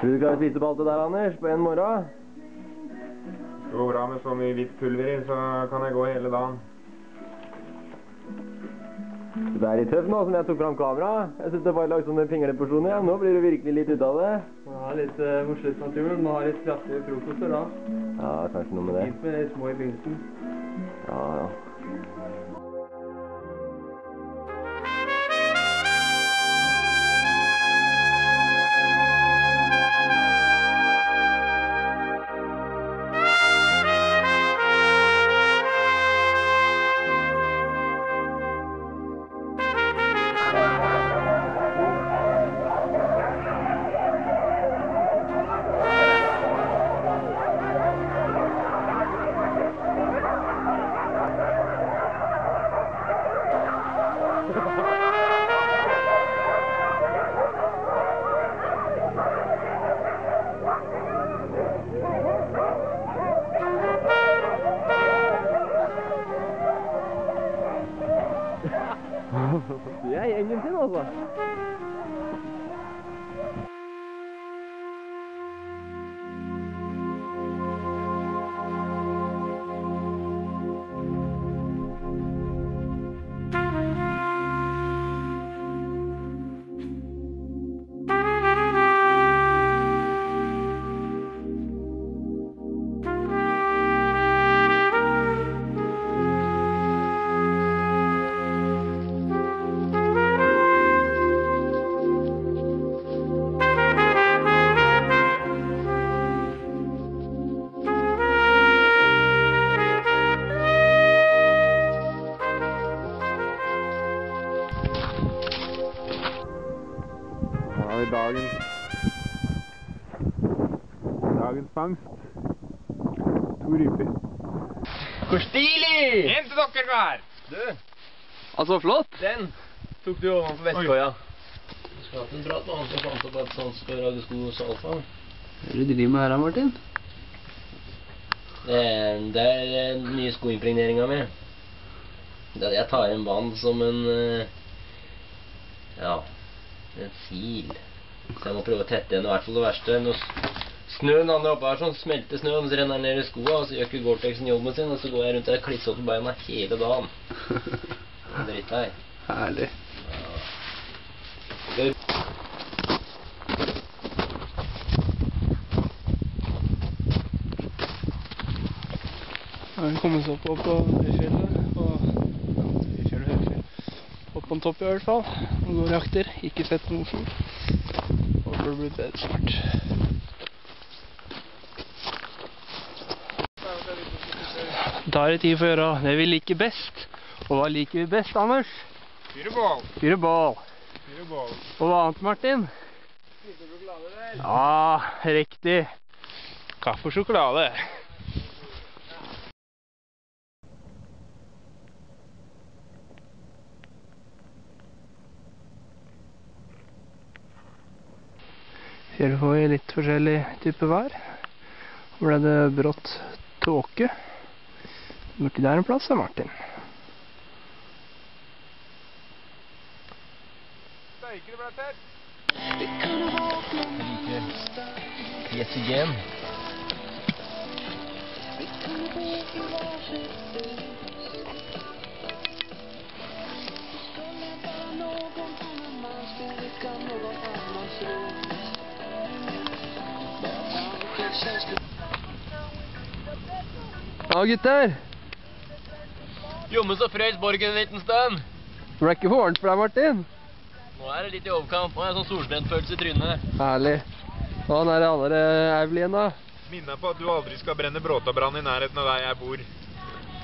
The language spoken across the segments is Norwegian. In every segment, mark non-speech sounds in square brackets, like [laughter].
Tror du du klarer å spise på alt det der, Anders, på en morgen? Det går bra med så mye hvitt pulver i, så kan jeg gå hele dagen. Du er litt tøff nå som jeg tok fram kamera. Jeg synes det bare lagde sånne pingleporsjoner. Ja. Nå blir du virkelig litt ut av det. Ja, litt uh, mot slutten av turen. Må ha litt kraftige frokoster da. Ja, kanskje noe med det. Fint med de små i begynnelsen. Ja, ja. 子 har vi dagens dagens fangst. To ryper. Hvor stilig! En til dere hver! Du, altså flott. Den tok du ovenfor Vestkoia. Du skal ha hatt en prat med han som fant opp at sånn skal lage sko hos Alfa. Hva er det du driver med her, Martin? Det er, det er den nye skoimpregneringa mi. Jeg tar en vann som en eh, Ja, en sil. Så jeg må prøve å tette igjen i hvert fall det verste. Når snøen andre oppe her sånn smelter snø, og så renner den ned i skoa, og så gjør ikke Gore-Texen jobben sin, og så går jeg rundt der klissete på beina hele dagen. [laughs] Dritt her. Herlig. Ja. Har vi kommer oss opp på høyfjellet. Og, ja, høyfjell, høyfjell. Opp på en topp i hvert fall. Og går jakter. Ikke sett noe fugl. Håper det blir bedre snart. Da er det tid for å gjøre det vi liker best. Og hva liker vi best, Anders? Fyrebål. Fyre bål. Fyrebål. Og hva annet, Martin? Ja, riktig. Kaffe og sjokolade. Ser på får i litt forskjellig type vær. Hvor ble det brått tåke? Borti der en plass er Martin. Steike, det ble tett. Yes again. Ja, gutter. Jomme så frøys borgen en liten stund. Det ble ikke hårent for deg, Martin? Nå er det litt i overkamp. Nå er det sånn solbrentfølelse i trynet. Herlig. Hva er det andre Eivlien, da? Minner på at du aldri skal brenne bråtabrann i nærheten av der jeg bor.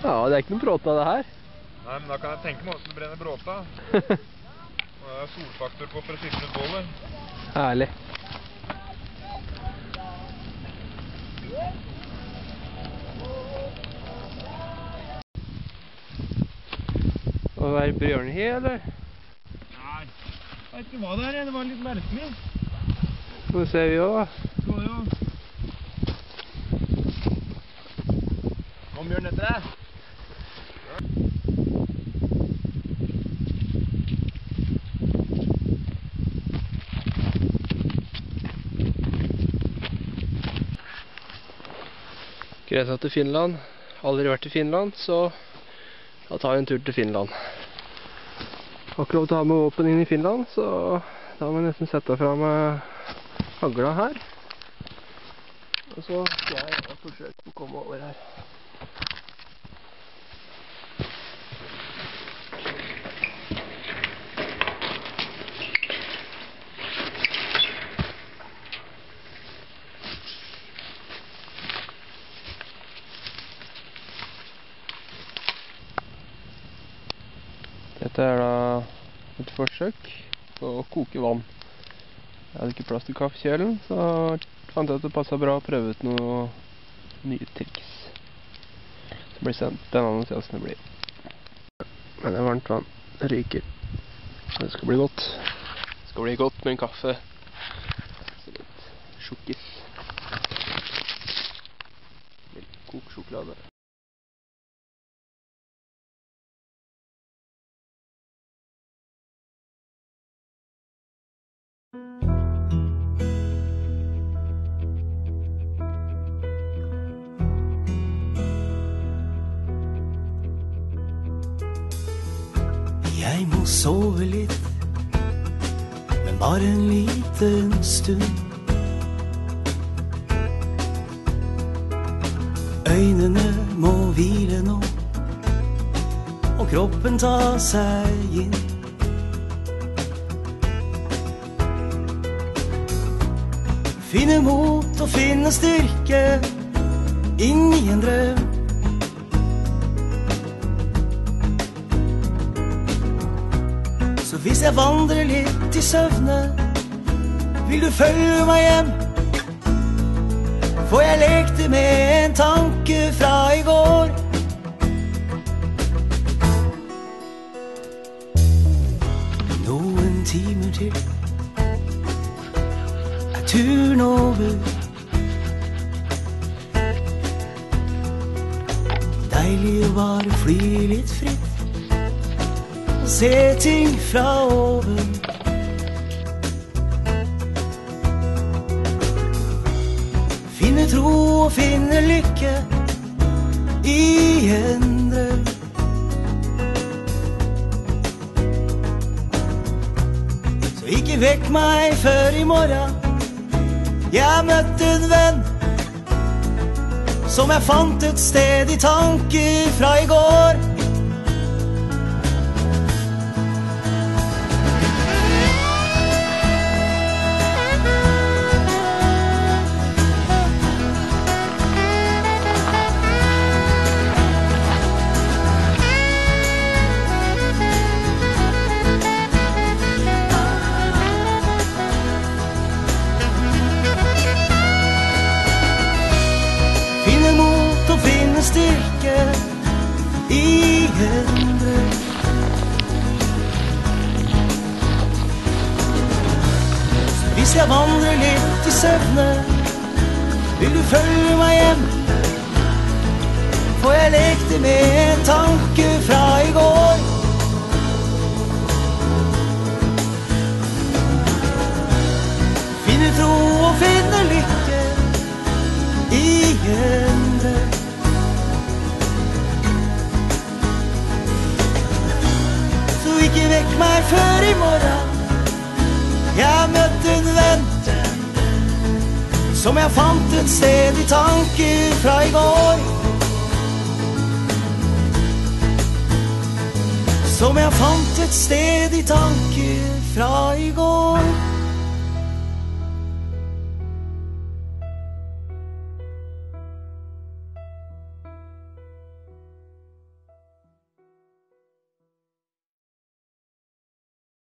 Ja, det er ikke noe bråta, det her. Nei, men da kan jeg tenke meg hvordan du brenner bråta. [laughs] Og det er solfaktor på for å fylle ut bålet. Herlig. Og være her, eller? Nei, jeg vet ikke hva det er. Det var litt merkelig. Nå ser vi jo, da. Kom, Bjørn, etter deg. Grensa til Finland. Aldri vært i Finland, så da tar vi en tur til Finland. Har ikke lov til å ha med våpen inn i Finland, så da må jeg nesten sette fra meg hagla her. Og så skal jeg forsøke å komme over her. Dette er da et forsøk på å koke vann. Jeg hadde ikke plass til kaffekjelen, så fant jeg at det passet bra å prøve ut noen nye triks. Så blir spennende å se hvordan det blir. Men det er varmt vann. Det ryker. Det skal bli godt. Det skal bli godt med en kaffe. Litt sjokkis. Litt må sove litt, men bare en liten stund. Øynene må hvile nå, og kroppen ta seg inn. Finne mot og finne styrke inn i en drøm. Hvis jeg vandrer litt i søvne, vil du følge meg hjem? For jeg lekte med en tanke fra i går. Noen timer til er turen over. Deilig å bare fly litt fritt se ting fra oven. Finne tro og finne lykke i en drøm. Så ikke vekk meg før i morgen. Jeg møtte en venn som jeg fant et sted i tanker fra i går. Jeg vandrer litt i søvne, vil du følge meg hjem? For jeg lekte med en tanke fra i går. Finne tro og finne lykke igjen Så ikke vekk meg før i morgen Jeg møtte en venn Som jeg fant et sted i tanker fra i går. Som jeg fant et sted i tanker fra i går.